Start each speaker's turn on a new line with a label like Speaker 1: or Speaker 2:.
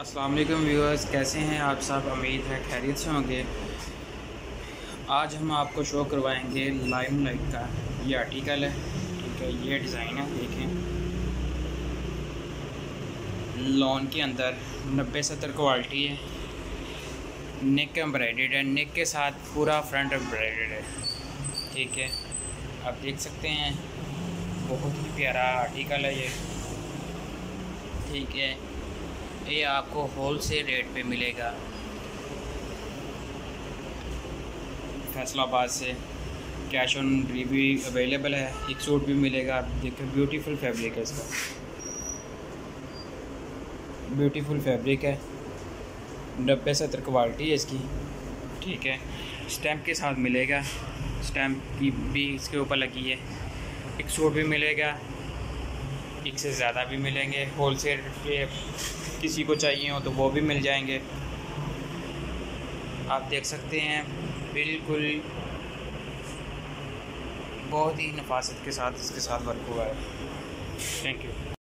Speaker 1: अस्सलाम वालेकुम व्यूअर्स, कैसे हैं आप सब? उम्मीद है खैरियत से होंगे। आज हम आपको शो करवाएँगे लाइम लाइट का। ये आर्टिकल है, ठीक है? ये डिज़ाइन है, देखें। लॉन के अंदर नब्बे सत्तर क्वालिटी है। नेक एम्ब्रॉयडेड है। नेक के साथ पूरा फ्रंट एम्ब्रॉयडेड है, ठीक है? आप देख सकते हैं, बहुत ही प्यारा आर्टिकल है ये, ठीक है? ये आपको होल सेल रेट पे मिलेगा। फैसलाबाद से कैश ऑन डिलीवरी अवेलेबल है, एक सूट भी मिलेगा, आप देखो ब्यूटीफुल फैब्रिक है इसका। ब्यूटीफुल फैब्रिक है, नब्बे सत्तर क्वालिटी है इसकी। ठीक है स्टैम्प के साथ मिलेगा स्टैम्प की भी इसके ऊपर लगी है। एक सूट भी मिलेगा एक से ज़्यादा भी मिलेंगे होल सेल पे किसी को चाहिए हो तो वो भी मिल जाएँगे। आप देख सकते हैं, बिल्कुल बहुत ही नफासत के साथ इसके साथ वर्क हुआ है। Thank you